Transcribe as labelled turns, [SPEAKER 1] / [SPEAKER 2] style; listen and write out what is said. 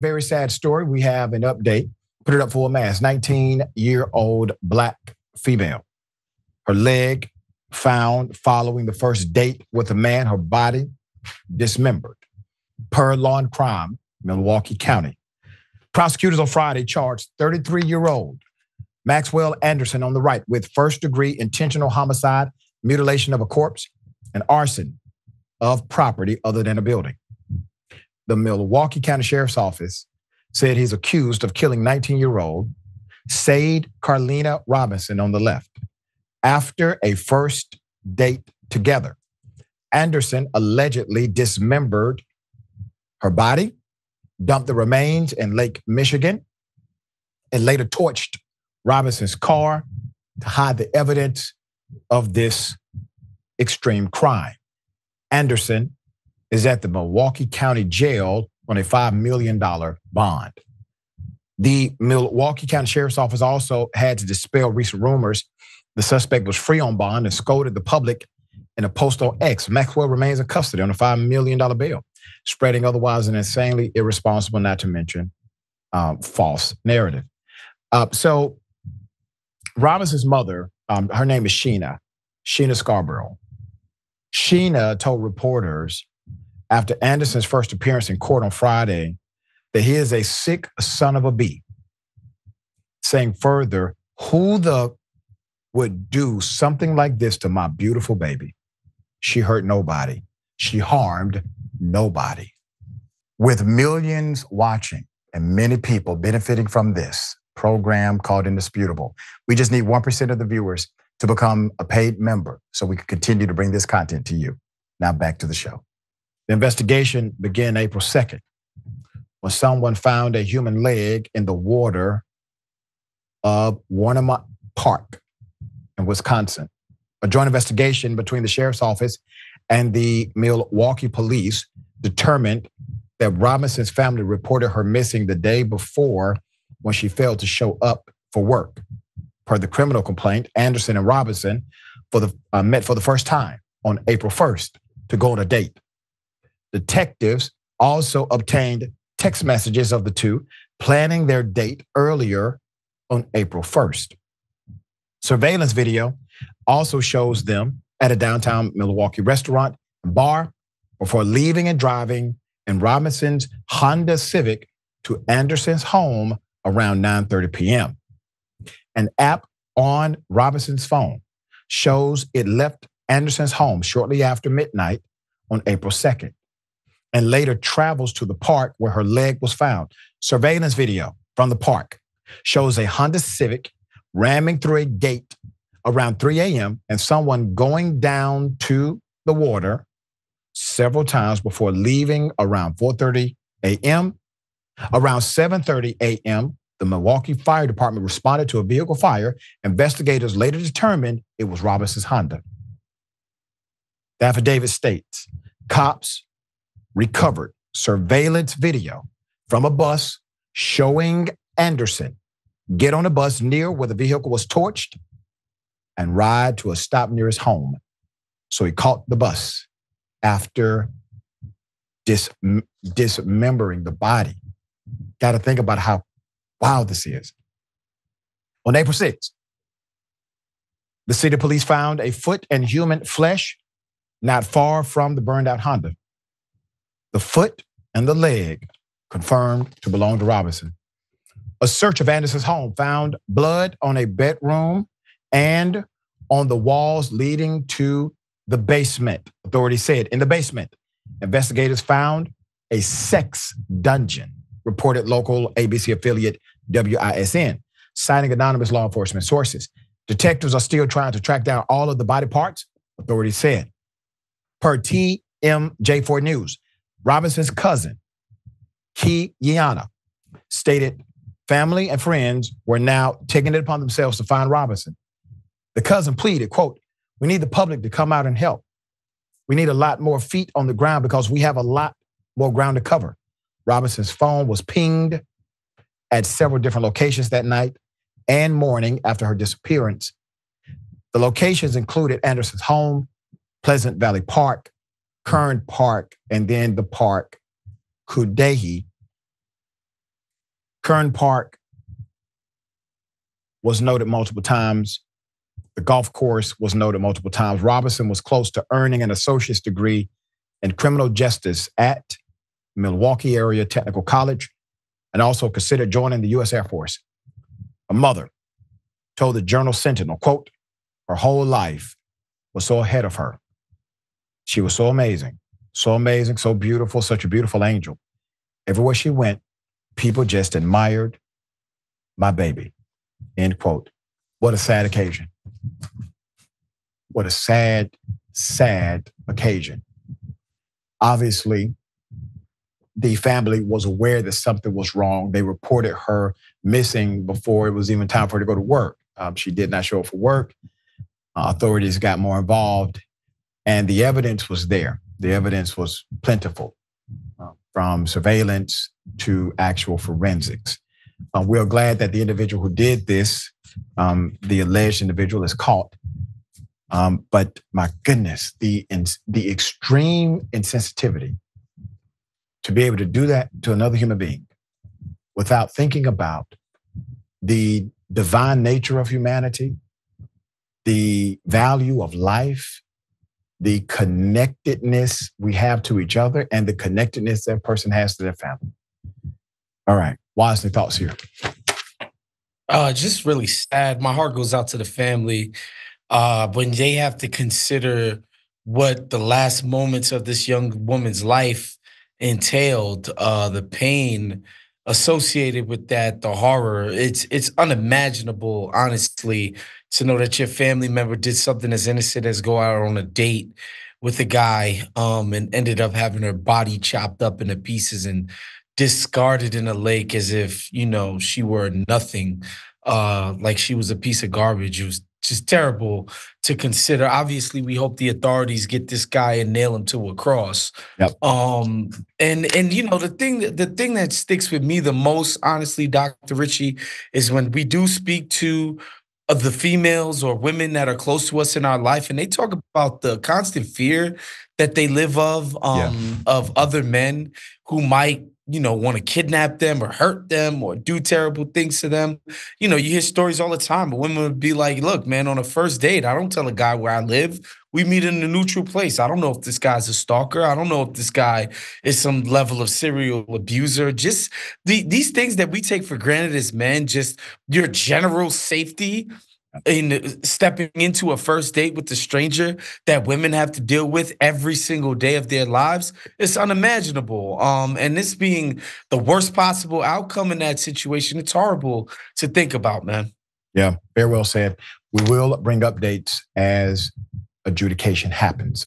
[SPEAKER 1] very sad story. We have an update. Put it up for a mass. 19 year old black female. Her leg found following the first date with a man, her body dismembered. Per law and crime, Milwaukee County. Prosecutors on Friday charged 33 year old Maxwell Anderson on the right with first degree intentional homicide, mutilation of a corpse, and arson of property other than a building. The Milwaukee County Sheriff's Office said he's accused of killing 19 year old Sade Carlina Robinson on the left after a first date together. Anderson allegedly dismembered her body, dumped the remains in Lake Michigan, and later torched Robinson's car to hide the evidence of this extreme crime. Anderson is at the Milwaukee County Jail on a $5 million bond. The Milwaukee County Sheriff's Office also had to dispel recent rumors the suspect was free on bond and scolded the public in a post on X. Maxwell remains in custody on a $5 million bail, spreading otherwise an insanely irresponsible, not to mention um, false narrative. Uh, so Robinson's mother, um, her name is Sheena, Sheena Scarborough. Sheena told reporters after Anderson's first appearance in court on Friday that he is a sick son of a bee, saying further, who the would do something like this to my beautiful baby? She hurt nobody. She harmed nobody. With millions watching and many people benefiting from this program called Indisputable, we just need 1% of the viewers to become a paid member so we can continue to bring this content to you. Now back to the show. The investigation began April 2nd when someone found a human leg in the water of Warnimont Park in Wisconsin. A joint investigation between the sheriff's office and the Milwaukee police determined that Robinson's family reported her missing the day before when she failed to show up for work. Per the criminal complaint, Anderson and Robinson for the, uh, met for the first time on April 1st to go on a date. Detectives also obtained text messages of the two planning their date earlier on April 1st. Surveillance video also shows them at a downtown Milwaukee restaurant and bar before leaving and driving in Robinson's Honda Civic to Anderson's home around 9:30 p.m. An app on Robinson's phone shows it left Anderson's home shortly after midnight on April 2nd and later travels to the park where her leg was found. Surveillance video from the park shows a Honda Civic ramming through a gate around 3 a.m. and someone going down to the water several times before leaving around 4:30 a.m. Around 7:30 a.m., the Milwaukee Fire Department responded to a vehicle fire. Investigators later determined it was Robinson's Honda. The affidavit states cops recovered surveillance video from a bus showing Anderson get on a bus near where the vehicle was torched, and ride to a stop near his home. So he caught the bus after dis- dismembering the body. Got to think about how wild this is. On April 6th, the city police found a foot and human flesh not far from the burned out Honda. The foot and the leg confirmed to belong to Robinson. A search of Anderson's home found blood on a bedroom and on the walls leading to the basement. Authorities said in the basement, investigators found a sex dungeon, reported local ABC affiliate WISN, citing anonymous law enforcement sources. Detectives are still trying to track down all of the body parts, authorities said. Per TMJ4 News, Robinson's cousin, Key Yana, stated Family and friends were now taking it upon themselves to find Robinson. The cousin pleaded, quote, we need the public to come out and help. We need a lot more feet on the ground because we have a lot more ground to cover. Robinson's phone was pinged at several different locations that night and morning after her disappearance. The locations included Anderson's home, Pleasant Valley Park, Kern Park, and then the park Cudahy. Kern Park was noted multiple times. The golf course was noted multiple times. Robinson was close to earning an associate's degree in criminal justice at Milwaukee Area Technical College and also considered joining the U.S. Air Force. A mother told the Journal Sentinel, quote, her whole life was so ahead of her. She was so amazing, so amazing, so beautiful, such a beautiful angel. Everywhere she went, people just admired my baby. End quote. What a sad occasion. What a sad, sad occasion. Obviously, the family was aware that something was wrong. They reported her missing before it was even time for her to go to work. Um, she did not show up for work. Uh, authorities got more involved, and the evidence was there. The evidence was plentiful, uh, from surveillance to actual forensics. Uh, we are glad that the individual who did this, um, the alleged individual, is caught. Um, but my goodness, the the extreme insensitivity to be able to do that to another human being without thinking about the divine nature of humanity, the value of life, the connectedness we have to each other, and the connectedness that person has to their family. All right. Wosny thoughts here.
[SPEAKER 2] Uh, just really sad. My heart goes out to the family uh, when they have to consider what the last moments of this young woman's life entailed, uh, the pain associated with that, the horror. It's it's unimaginable, honestly, to know that your family member did something as innocent as go out on a date with a guy um, and ended up having her body chopped up into pieces and discarded in a lake as if you know she were nothing uh like she was a piece of garbage it was just terrible to consider. Obviously, we hope the authorities get this guy and nail him to a cross.
[SPEAKER 1] Yep.
[SPEAKER 2] Um, and and you know the thing that the thing that sticks with me the most, honestly, Dr. Richey, is when we do speak to of the females or women that are close to us in our life, and they talk about the constant fear that they live of um, yeah. of other men who might you know, want to kidnap them or hurt them or do terrible things to them. You know, you hear stories all the time. But women would be like, look, man, on a first date, I don't tell a guy where I live. We meet in a neutral place. I don't know if this guy's a stalker. I don't know if this guy is some level of serial abuser. Just the, these things that we take for granted as men, just your general safety in stepping into a first date with a stranger that women have to deal with every single day of their lives it's unimaginable. Um and this being the worst possible outcome in that situation it's horrible to think about man.
[SPEAKER 1] Yeah very well said. We will bring updates as adjudication happens